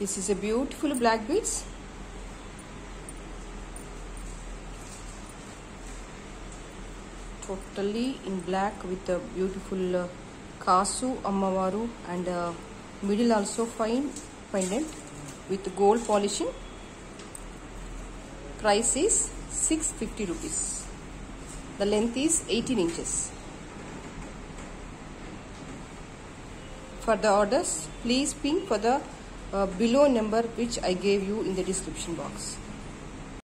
This is a beautiful black beads. Totally in black with a beautiful uh, Kasu Ammavaru and uh, middle also fine pendant with gold polishing. Price is 650 rupees. The length is 18 inches. For the orders, please ping for the Uh, below number which I gave you in the description box.